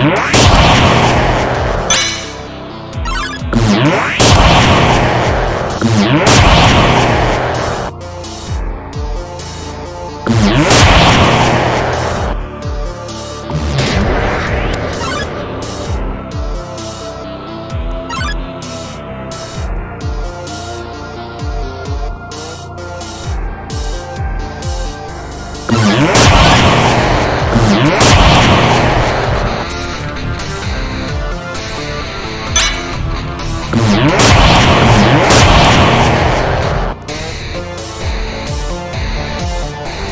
Bye.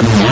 Mm-hmm.